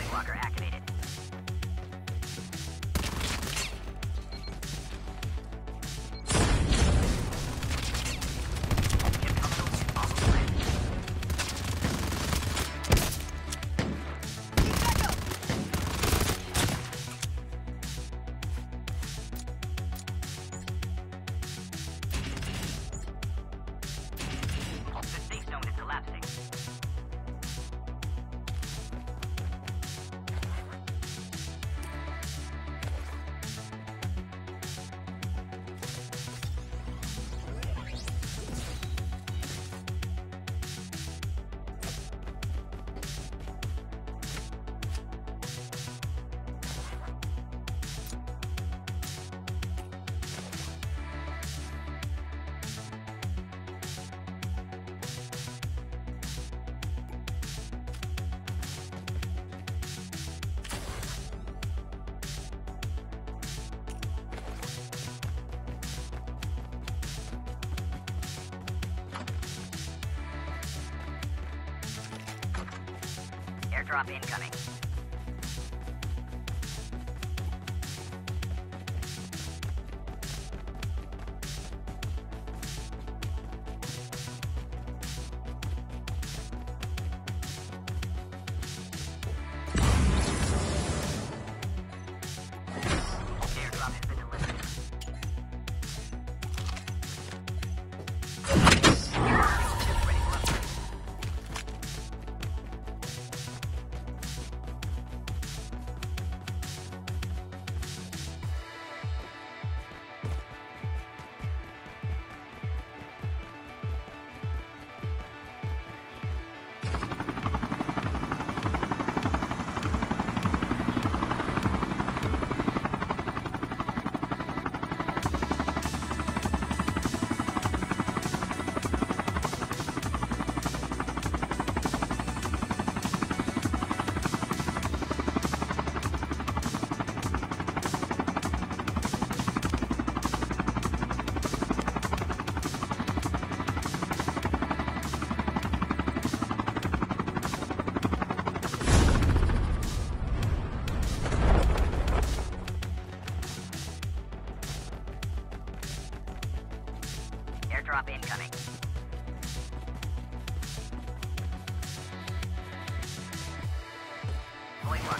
Windwalker Airdrop incoming. Emily 1.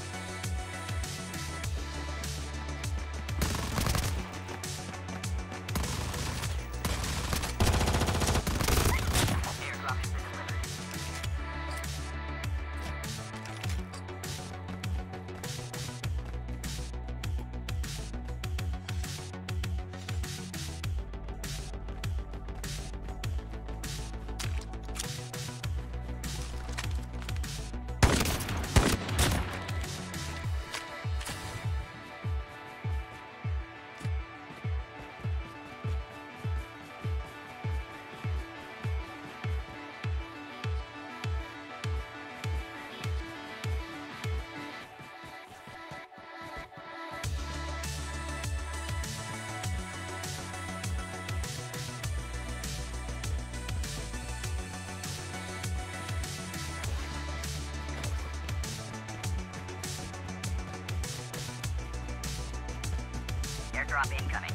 Airdrop incoming.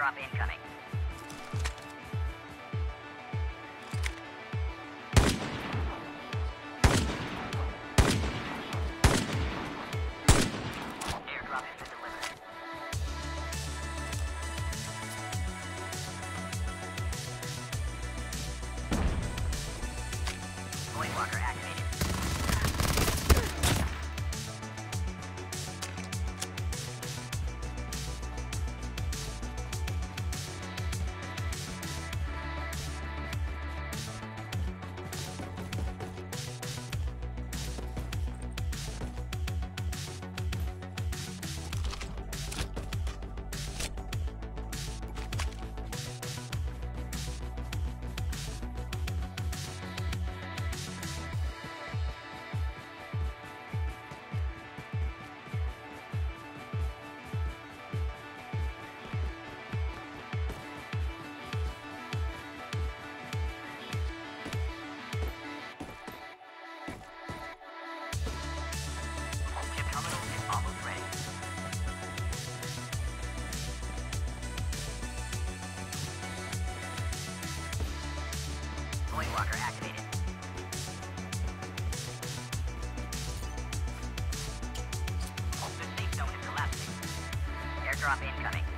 Airdrop incoming. Airdrop has Airdrop incoming.